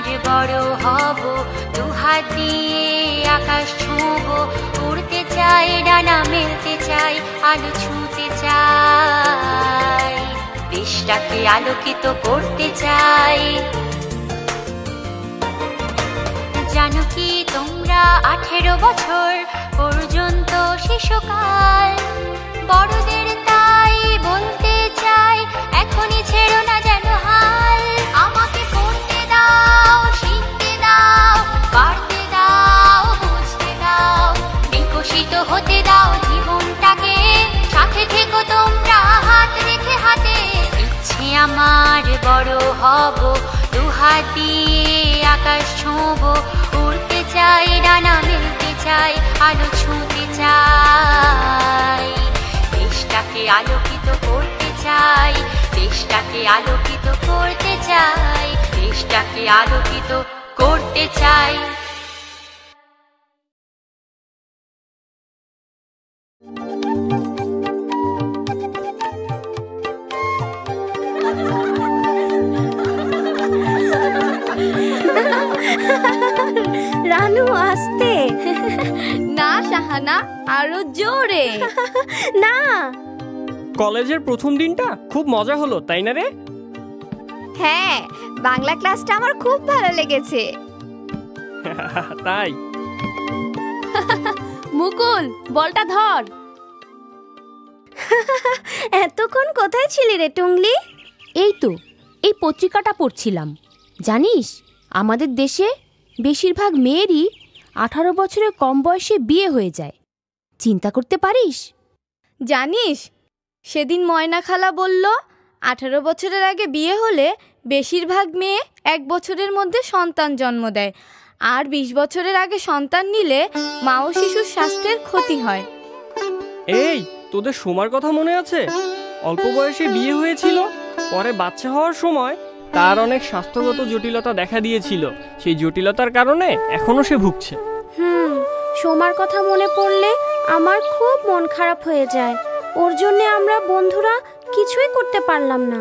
আমার বড় হব দুহাত দিয়ে আকাশ ছুঁব। উড়তে চাই, ডানা মেলতে চাই, আলো ছুঁতে চাই। দেশটাকে আলোকিত করতে চাই। জানো কি তোমরা আঠেরো বছর পর্যন্ত শিশুকাল, বড়দের আমার বড় হব, দুহাত আকাশ ছোঁব। উড়তে চাই, ডানা মেলতে চাই, আলো ছুঁতে চাই। দেশটাকে আলোকিত করতে চাই, দেশটাকে আলোকিত করতে চাই, দেশটাকে আলোকিত করতে চাই। রানু আসতে। না শাহানা আরও জোরে। না। কলেজের প্রথম দিনটা খুব মজা হলো তাই না রে? হ্যাঁ বাংলা ক্লাসটা আমার খুব ভালো লেগেছে। তাই। মুকুল বলটা ধর। এতক্ষণ কোথায় ছিলি রে টুংলি? এই তো এই পত্রিকাটা পড়ছিলাম। জানিস আমাদের দেশে বেশিরভাগ মেয়েরই আঠারো বছরের কম বয়সে বিয়ে হয়ে যায়। চিন্তা করতে পারিস? জানিস সেদিন ময়না খালা বলল আঠারো বছরের আগে বিয়ে হলে বেশিরভাগ মেয়ে এক বছরের মধ্যে সন্তান জন্ম দেয়। আর বিশ বছরের আগে সন্তান নিলে মা ও শিশুর স্বাস্থ্যের ক্ষতি হয়। এই তোদের সোমার কথা মনে আছে? অল্প বয়সে বিয়ে হয়েছিল পরে বাচ্চা হওয়ার সময় তার অনেক স্বাস্থ্যগত জটিলতা দেখা দিয়েছিল। সেই জটিলতার কারণে এখনও সে ভুগছে। হুম সোমার কথা মনে পড়লে আমার খুব মন খারাপ হয়ে যায়। ওর জন্য আমরা বন্ধুরা কিছুই করতে পারলাম না।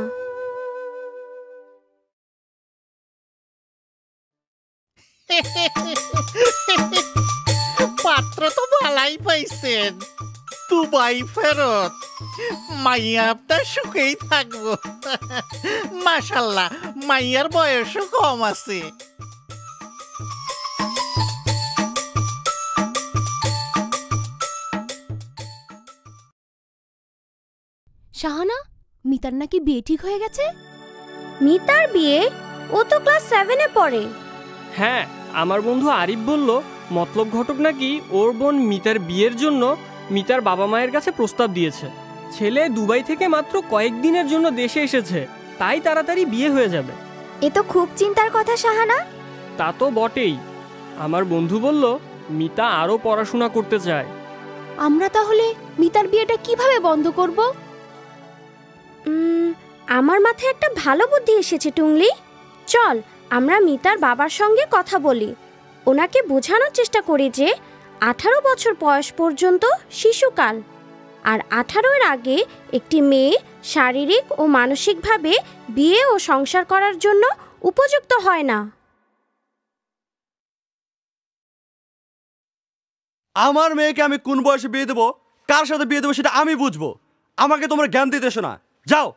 পাত্র তো ভালাই পাইছেন। দুবাই ফেরত। মাইয়া আপনার সুখেই থাকব। মাশাল্লাহ মাইয়ার বয়সও কম আছে। শাহানা মিতার নাকি বিয়ে ঠিক হয়ে গেছে? মিতার বিয়ে? ও তো ক্লাস সেভেনে পড়ে। হ্যাঁ আমার বন্ধু আরিফ বলল মতলব ঘটক নাকি ওর বোন মিতার বিয়ের জন্য মিতার বাবা মায়ের কাছে প্রস্তাব দিয়েছে। ছেলে দুবাই থেকে মাত্র কয়েকদিনের জন্য দেশে এসেছে তাই তাড়াতাড়ি বিয়ে হয়ে যাবে। এ তো খুব চিন্তার কথা সাহানা তা তো বটেই। আমার বন্ধু বলল মিতা আরও পড়াশোনা করতে চায়। আমরা তাহলে মিতার বিয়েটা কীভাবে বন্ধ করব? উম, আমার মাথায় একটা ভালো বুদ্ধি এসেছে টুংলি। চল আমরা মিতার বাবার সঙ্গে কথা বলি। ওনাকে বোঝানোর চেষ্টা করি যে আঠারো বছর বয়স পর্যন্ত শিশুকাল। আর আঠারোর আগে একটি মেয়ে শারীরিক ও মানসিকভাবে বিয়ে ও সংসার করার জন্য উপযুক্ত হয় না। আমার মেয়েকে আমি কোন বয়সে বিয়ে দেবো? কার সাথে বিয়ে দেবো সেটা আমি বুঝব। আমাকে তোমরা জ্ঞান দিতেছো না। যাও।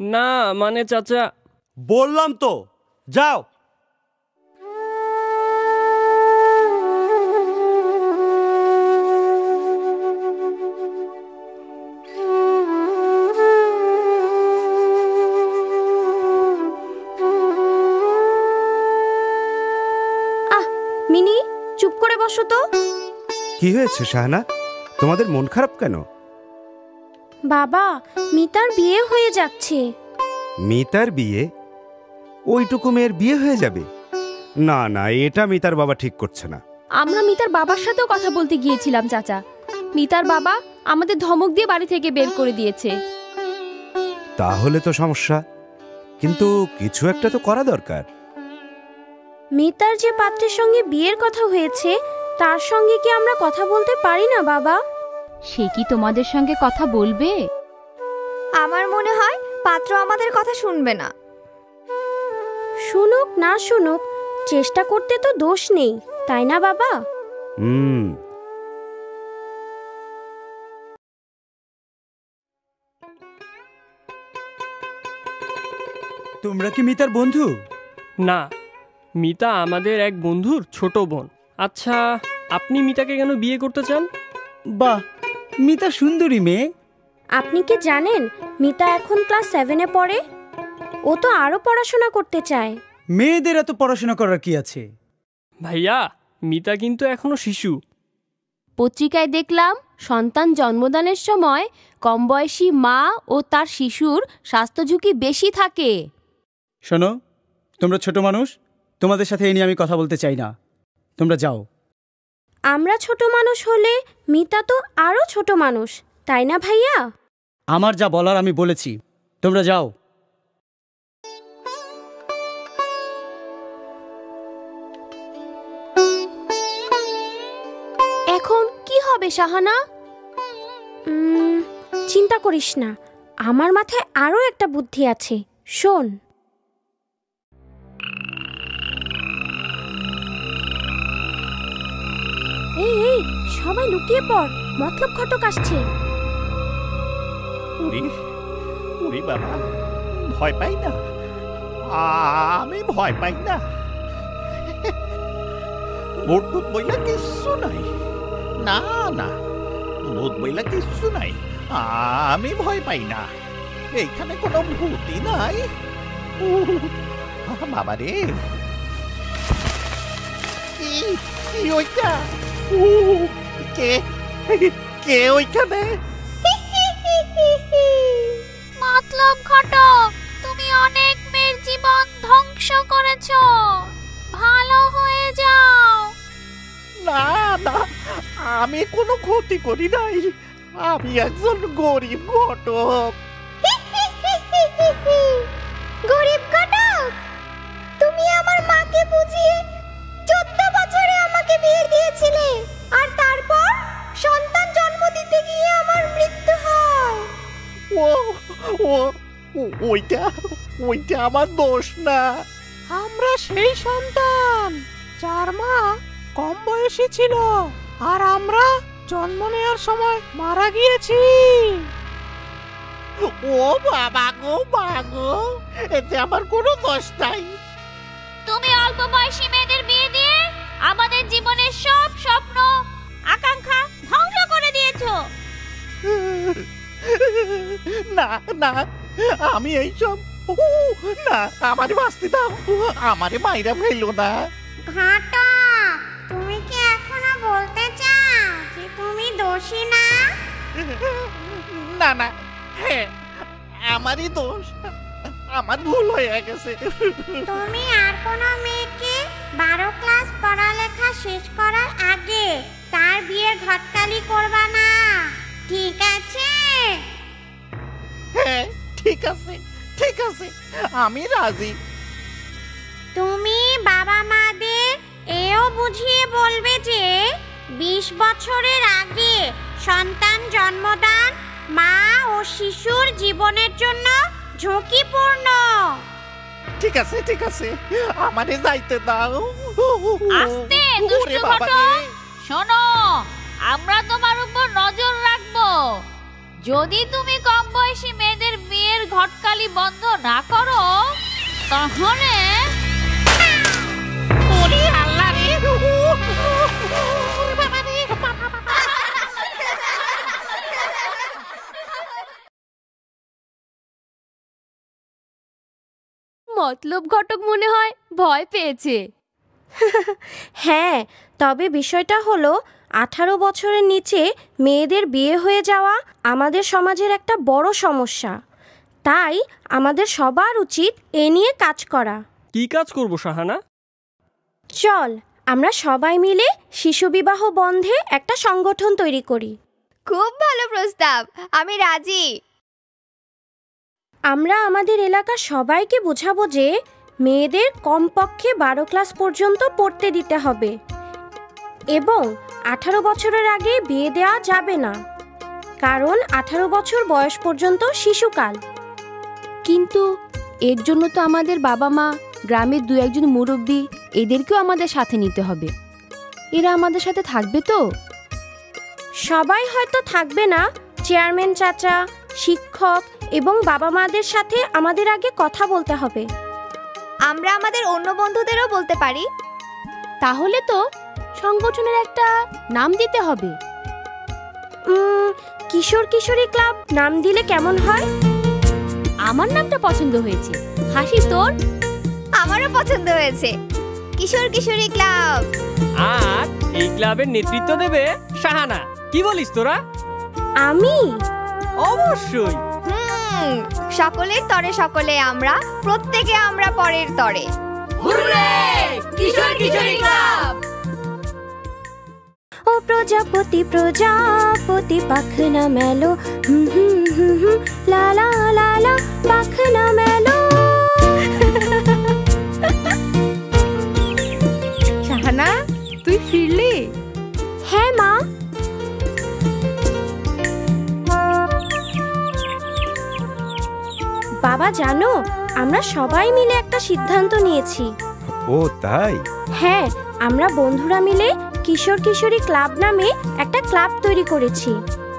না মানে চাচা। বললাম তো যাও। হয়েছে শাহানা? তোমাদের মন খারাপ কেন? বাবা মিতার বিয়ে হয়ে যাচ্ছে। মিতার বিয়ে? ওইটুকু মেয়ের বিয়ে হয়ে যাবে? না না এটা মিতার বাবা ঠিক করছে না। আমরা মিতার বাবার সাথেও কথা বলতে গিয়েছিলাম চাচা। মিতার বাবা আমাদের ধমক দিয়ে বাড়ি থেকে বের করে দিয়েছে। তাহলে তো সমস্যা। কিন্তু কিছু একটা তো করা দরকার। মিতার যে পাত্রের সঙ্গে বিয়ের কথা হয়েছে তার সঙ্গে কি আমরা কথা বলতে পারি না বাবা? সে কি তোমাদের সঙ্গে কথা বলবে? আমার মনে হয় পাত্র আমাদের কথা শুনবে না। শুনুক না শুনুক চেষ্টা করতে তো দোষ নেই তাই না বাবা? হুম। তোমরা কি মিতার বন্ধু? না মিতা আমাদের এক বন্ধুর ছোট বোন। আচ্ছা আপনি মিতাকে কেন বিয়ে করতে চান? বাহ মিতা সুন্দরী মেয়ে। আপনি কি জানেন মিতা এখন ক্লাস সেভেনে পড়ে? ও তো আরও পড়াশোনা করতে চায়। মেয়েদের এত পড়াশোনা করার কি আছে? ভাইয়া মিতা কিন্তু এখনও শিশু। পত্রিকায় দেখলাম সন্তান জন্মদানের সময় কম বয়সী মা ও তার শিশুর স্বাস্থ্য ঝুঁকি বেশি থাকে। শোনো তোমরা ছোট মানুষ তোমাদের সাথে এ নিয়ে আমি কথা বলতে চাই না। তোমরা যাও। আমরা ছোট মানুষ হলে মিতা তো আরও ছোট মানুষ তাই না ভাইয়া? আমার যা বলার আমি বলেছি। তোমরা যাও। এখন কি হবে সাহানা চিন্তা করিস না। আমার মাথায় আরও একটা বুদ্ধি আছে। শোন। সবাই লুকিয়ে পড়, মতলব ঘটক আসছে। ওরে ওরে বাবা, ভয় পাই না। আমি ভয় পাই না। ভূত বইলা কিচ্ছু নাই। না না, ভূত বইলা কিচ্ছু নাই। আমি ভয় পাই না। এইখানে কোনো ভূতই নাই। বাবা রে। কি কি ওইটা কে? কে ওইখানে? মতলব ঘটো তুমি অনেক মেয়ের জীবন ধ্বংস করেছ। ভালো হয়ে যাও। না না আমি কোনো ক্ষতি করি নাই। আমি একজন গরিব ঘটক। ওইটা ওইটা আমার দোষ না। আমরা সেই সন্তান যার মা কম বয়সী ছিল আর আমরা জন্ম নেওয়ার সময় মারা গিয়েছি। ও বাবা গো বাগো এতে আমার কোনো দোষ নাই। তুমি অল্প বয়সী মেয়েদের বিয়ে দিয়ে আমাদের জীবনের সব স্বপ্ন আকাঙ্ক্ষা ধ্বংস করে দিয়েছ। না না আমি এইসব না আমার বাঁচতে দাও। আমারে মাইরা ফেলল না। ঘাটা তুমি কি এখনও বলতে চাও যে তুমি দোষী না? না না হ্যাঁ আমারই দোষ। আমার ভুল হয়ে গেছে। তুমি আর কোনো মেয়েকে বারো ক্লাস পড়ালেখা শেষ করার আগে তার বিয়ের ঘটকালি করবা না। ঠিক আছে? হ্যাঁ ঠিক আছে ঠিক আছে আমি রাজি। তুমি বাবা মাদের এও বুঝিয়ে বলবে যে বিশ বছরের আগে সন্তান জন্মদান মা ও শিশুর জীবনের জন্য ঝুঁকিপূর্ণ। ঠিক আছে ঠিক আছে আমারে যাইতে দাও। আস্তে, দুষ্টু ঘটক। শোনো আমরা তোমার উপর নজর রাখব। যদি তুমি কম বয়সী মেয়েদের বিয়ের ঘটকালি বন্ধ না করো তাহলে মতলব ঘটক মনে হয় ভয় পেয়েছে। হ্যাঁ তবে বিষয়টা হলো আঠারো বছরের নিচে মেয়েদের বিয়ে হয়ে যাওয়া আমাদের সমাজের একটা বড় সমস্যা। তাই আমাদের সবার উচিত এ নিয়ে কাজ করা। কি কাজ করব সাহানা চল আমরা সবাই মিলে শিশু বিবাহ বন্ধে একটা সংগঠন তৈরি করি। খুব ভালো প্রস্তাব আমি রাজি। আমরা আমাদের এলাকার সবাইকে বোঝাবো যে মেয়েদের কমপক্ষে বারো ক্লাস পর্যন্ত পড়তে দিতে হবে। এবং আঠারো বছরের আগে বিয়ে দেওয়া যাবে না। কারণ আঠারো বছর বয়স পর্যন্ত শিশুকাল। কিন্তু এর জন্য তো আমাদের বাবা মা গ্রামের দু একজন মুরব্বী এদেরকেও আমাদের সাথে নিতে হবে। এরা আমাদের সাথে থাকবে তো? সবাই হয়তো থাকবে না চেয়ারম্যান চাচা শিক্ষক এবং বাবা মাদের সাথে আমাদের আগে কথা বলতে হবে। আমরা আমাদের অন্য বন্ধুদেরও বলতে পারি। তাহলে তো সংগঠনের একটা নাম দিতে হবে। কিশোর কিশোরী ক্লাব নাম দিলে কেমন হয়? আমার নামটা পছন্দ হয়েছে। হাসি তোর? আমারও পছন্দ হয়েছে। কিশোর কিশোরী ক্লাব। আর এই ক্লাবের নেতৃত্ব দেবে শাহানা। কি বলিস তোরা? আমি? অবশ্যই। হুম সকলের তরে সকলে আমরা প্রত্যেকে আমরা পরের তরে। কিশোর কিশোরী ক্লাব! প্রজাপতি প্রজাপতি পাখনা মেলো। হুম হুম হুম হুম লা লা লা লা পাখনা মেলো। শাহানা তুই ফিরলি? হ্যাঁ মা। বাবা জানো আমরা সবাই মিলে একটা সিদ্ধান্ত নিয়েছি। ও তাই? হ্যাঁ আমরা বন্ধুরা মিলে কিশোর কিশোরী ক্লাব নামে একটা ক্লাব তৈরি করেছি।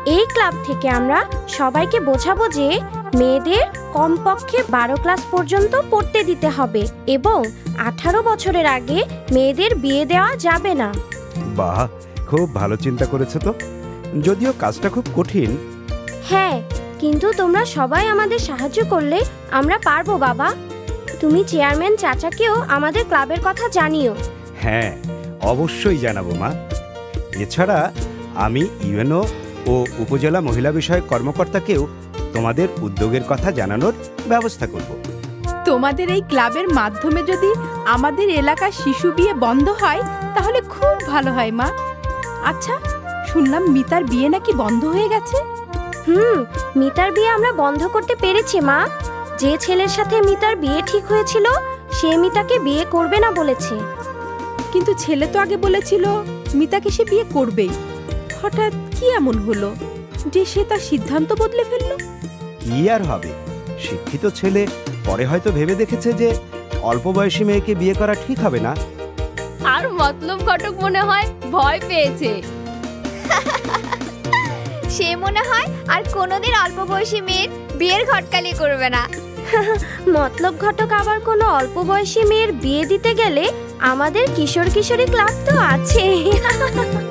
এই ক্লাব থেকে আমরা সবাইকে বোঝাবো যে মেয়েদের কমপক্ষে বারো ক্লাস পর্যন্ত পড়তে দিতে হবে এবং আঠারো বছরের আগে মেয়েদের বিয়ে দেওয়া যাবে না। বাহ খুব ভালো চিন্তা করেছ তো। যদিও কাজটা খুব কঠিন। হ্যাঁ কিন্তু তোমরা সবাই আমাদের সাহায্য করলে আমরা পারব বাবা। তুমি চেয়ারম্যান চাচাকেও আমাদের ক্লাবের কথা জানিও। হ্যাঁ অবশ্যই জানাব মা। এছাড়া আমি ইউএনও ও উপজেলা মহিলা বিষয়ক কর্মকর্তাকেও তোমাদের উদ্যোগের কথা জানানোর ব্যবস্থা করব। তোমাদের এই ক্লাবের মাধ্যমে যদি আমাদের এলাকার শিশু বিয়ে বন্ধ হয় তাহলে খুব ভালো হয় মা। আচ্ছা শুনলাম মিতার বিয়ে নাকি বন্ধ হয়ে গেছে? হুম মিতার বিয়ে আমরা বন্ধ করতে পেরেছি মা। যে ছেলের সাথে মিতার বিয়ে ঠিক হয়েছিল সে মিতাকে বিয়ে করবে না বলেছে। কিন্তু ছেলে তো আগে বলেছিল মিতাকে সে বিয়ে করবেই। হঠাৎ কি এমন হলো? যে সে তার সিদ্ধান্ত বদলে ফেলল? কি আর হবে? শিক্ষিত ছেলে পরে হয়তো ভেবে দেখেছে যে অল্প বয়সী মেয়েকে বিয়ে করা ঠিক হবে না। আর মতলব ঘটক মনে হয় ভয় পেয়েছে। সে মনে হয় আর কোনোদিন অল্প বয়সী মেয়ের বিয়ের ঘটকালি করবে না। মতলব ঘটক আবার কোনো অল্প বয়সী মেয়ের বিয়ে দিতে গেলে আমাদের কিশোর কিশোরী ক্লাব তো আছে